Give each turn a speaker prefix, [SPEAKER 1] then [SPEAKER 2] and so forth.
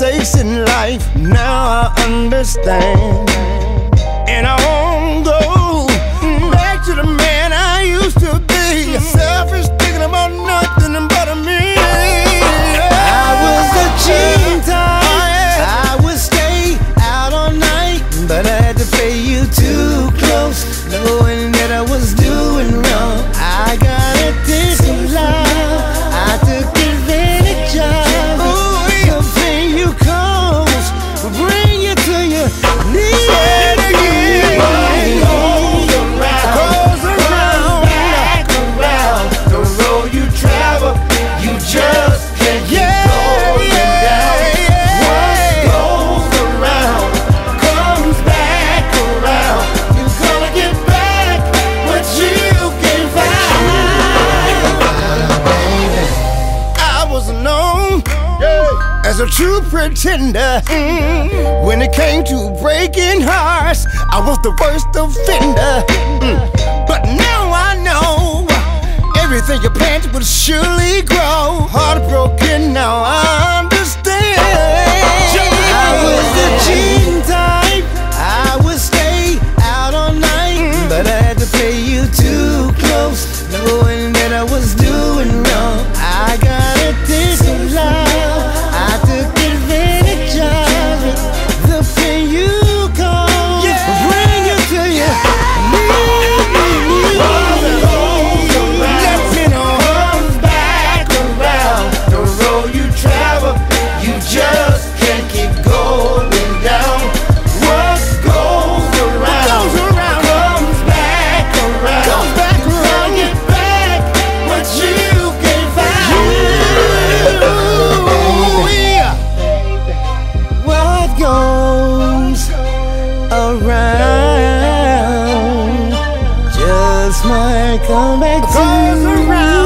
[SPEAKER 1] stakes in life. Now I understand.
[SPEAKER 2] a
[SPEAKER 1] true pretender. Mm. When it came to breaking hearts, I was the worst offender. might
[SPEAKER 2] come back Goes
[SPEAKER 1] to around.